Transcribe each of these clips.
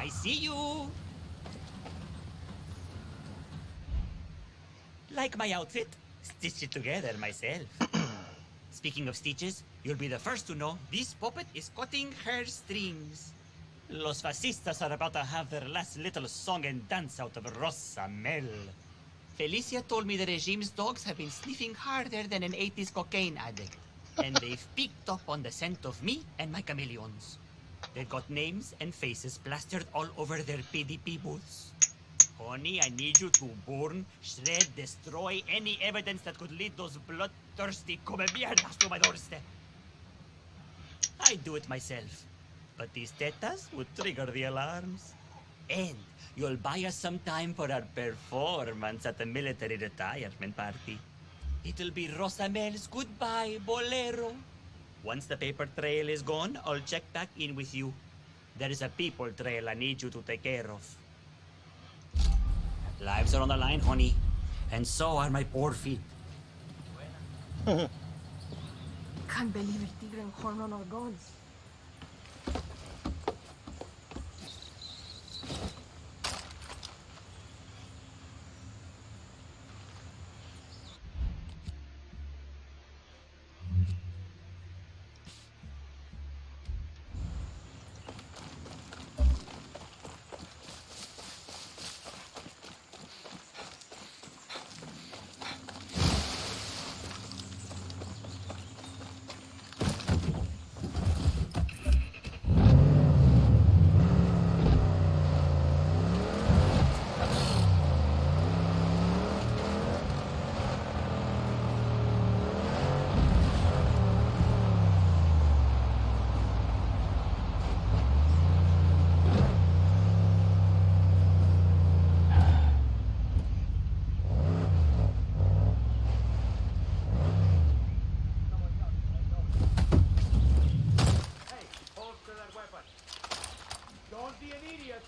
I see you. Like my outfit? Stitched it together myself. Speaking of stitches, you'll be the first to know this puppet is cutting her strings. Los fascistas are about to have their last little song and dance out of Rosa Mel. Felicia told me the regime's dogs have been sniffing harder than an 80s cocaine addict. and they've picked up on the scent of me and my chameleons. They've got names and faces plastered all over their PDP booths. Honey, I need you to burn, shred, destroy any evidence that could lead those bloodthirsty comemierdas to my doorstep. I do it myself, but these tetas would trigger the alarms. And you'll buy us some time for our performance at the military retirement party. It'll be Rosamel's goodbye bolero. Once the paper trail is gone, I'll check back in with you. There is a people trail I need you to take care of. Lives are on the line, honey. And so are my poor feet. Can't believe el tigre enjornó our guns. Hey, hold to that weapon. Don't be an idiot.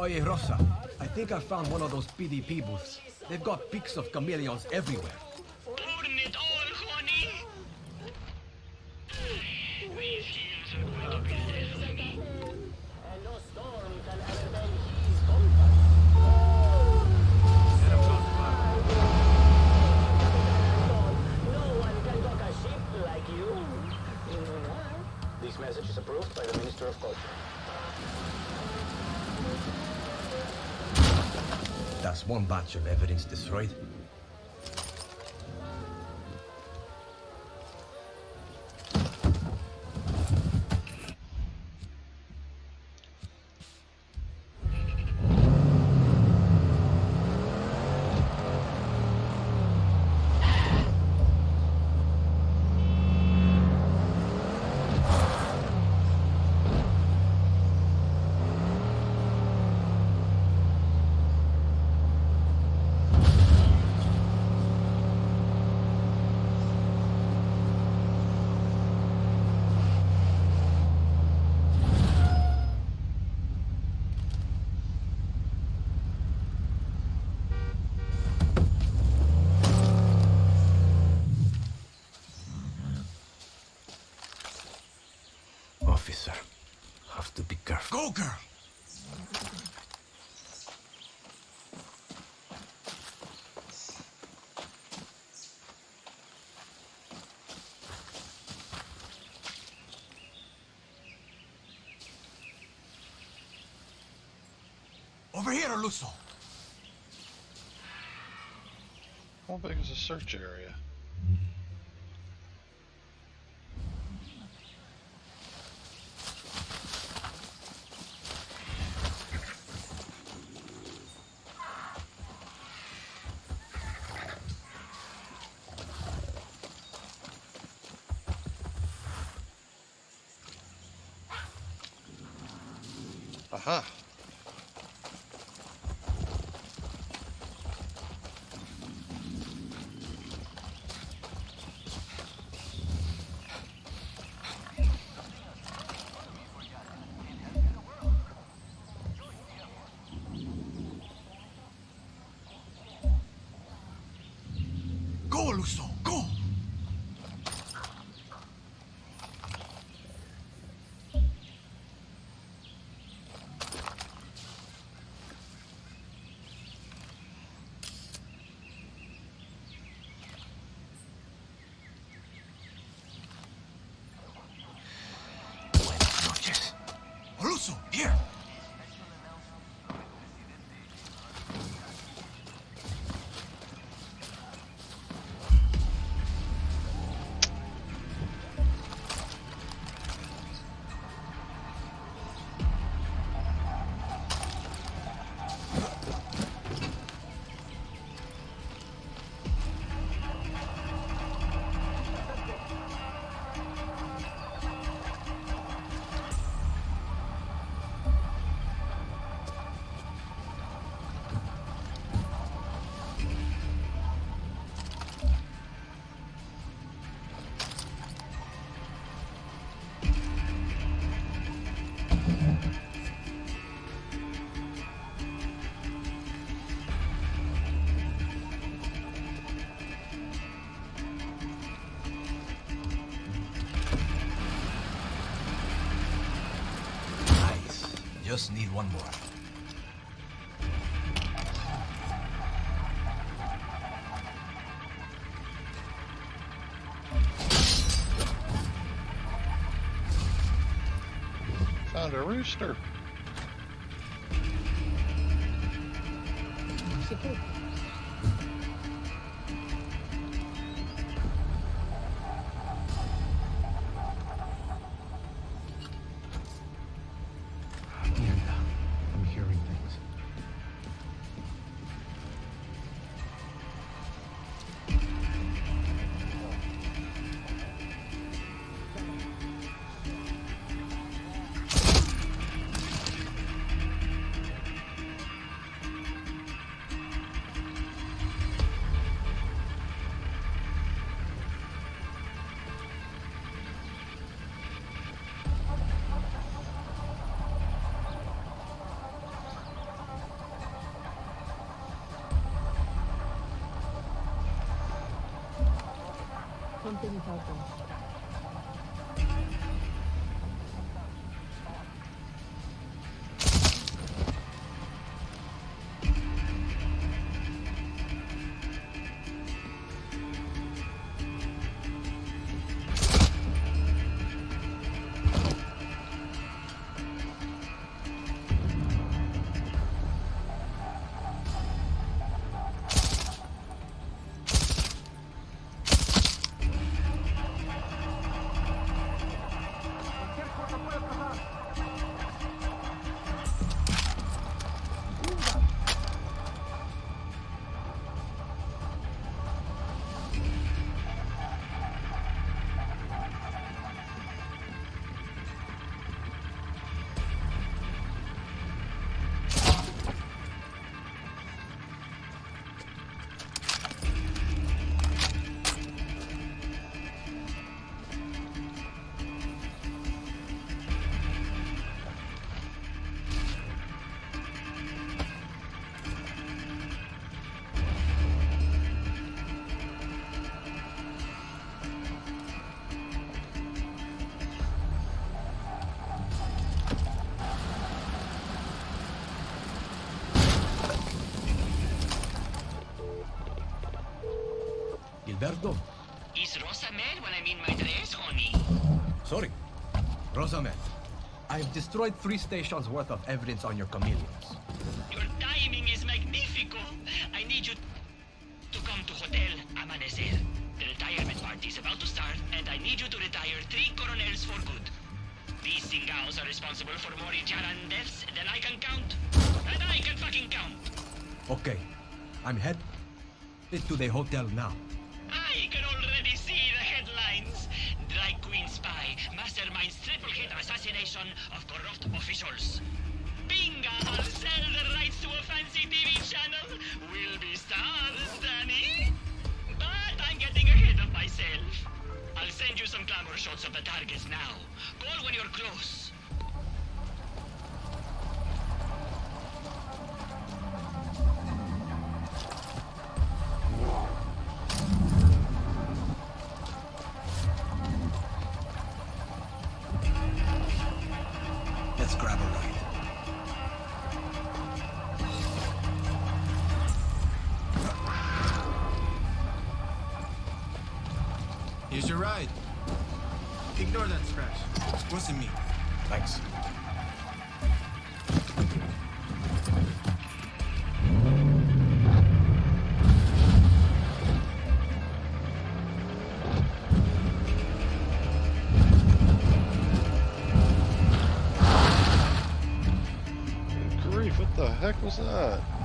Oye, Rosa, I think I found one of those PDP booths. They've got pics of chameleons everywhere. Burn it all, honey! This message is approved by the Minister of Culture. That's one batch of evidence destroyed. Girl! Over here, Luso. How big is the search area? Aham. Go, Luçon! Here! Just need one more. Found a rooster. Something is Gilberto? Is Rosamel when I mean my dress, honey? Sorry. Rosamel. I've destroyed three stations worth of evidence on your chameleons. Your timing is magnifico. I need you to come to Hotel Amanecer. The retirement party is about to start, and I need you to retire three coronels for good. These Singaos are responsible for more Yaran deaths than I can count. And I can fucking count. Okay. I'm headed to the hotel now. Assassination of corrupt officials. Binga, I'll sell the rights to a fancy TV channel. We'll be stars, Dani. But I'm getting ahead of myself. I'll send you some glamour shots of the targets now. Call when you're close. Ride. Ignore that scratch. Wasn't me. Thanks. Grief, what the heck was that?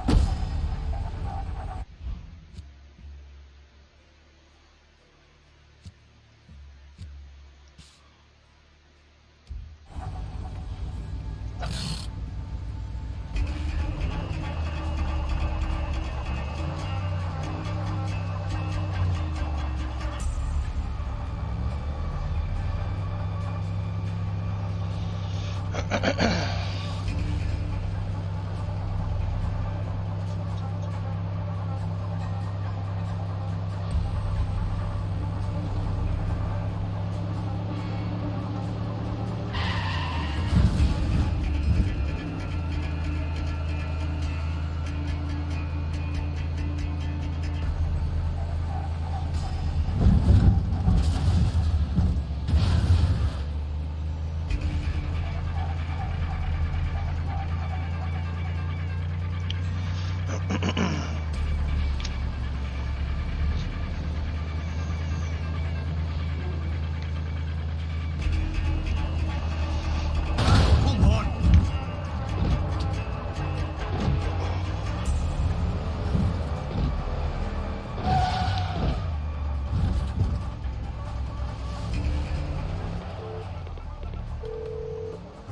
On!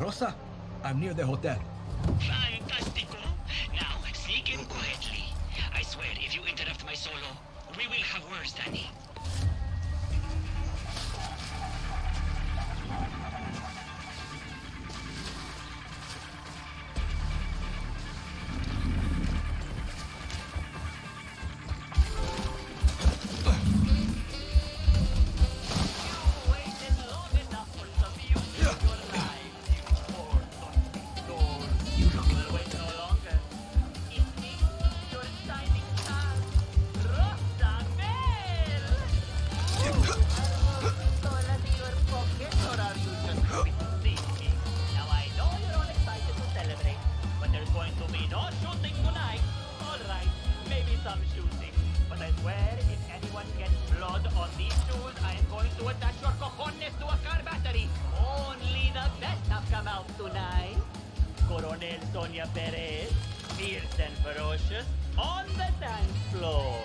Rosa, I'm near the hotel. Fantastico. Now, sneak in quietly. I swear, if you interrupt my solo, we will have worse, Dani. Coronel Sonia Perez, fierce and ferocious, on the dance floor.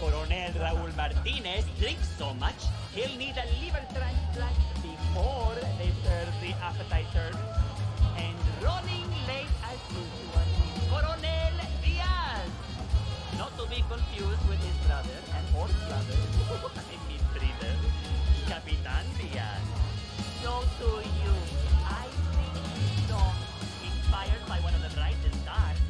Coronel Raul Martinez drinks so much, he'll need a liver transplant before they serve the appetizer. And running late as usual, Coronel Diaz. Not to be confused with his brother and horse brother, his breeder, Capitan Diaz. So to you, I this song, inspired by one of the brightest stars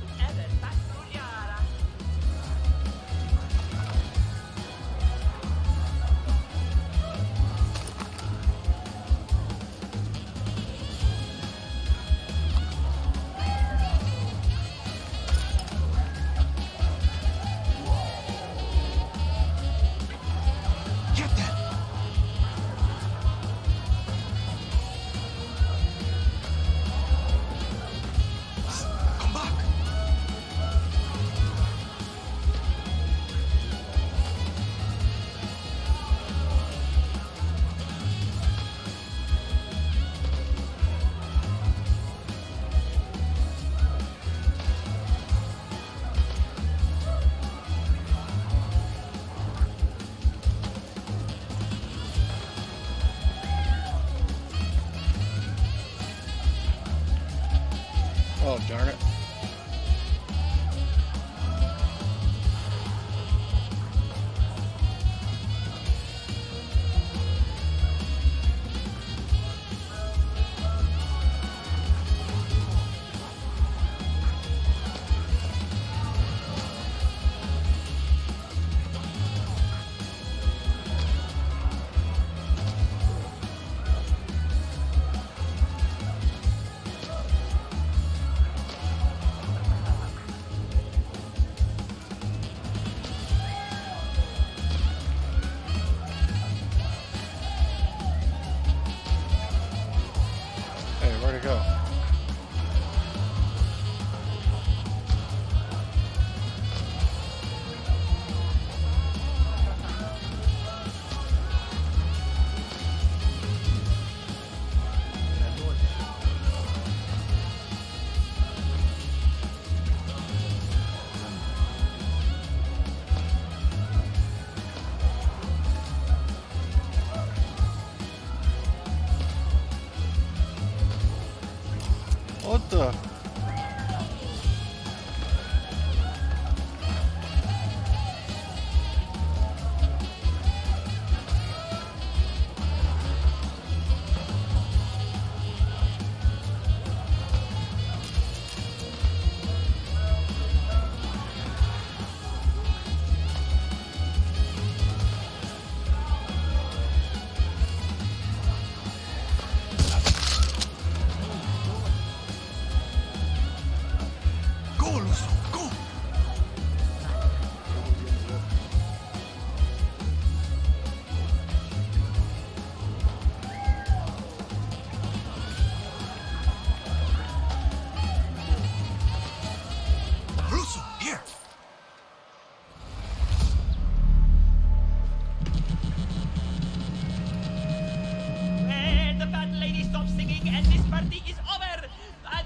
There you go. Outro.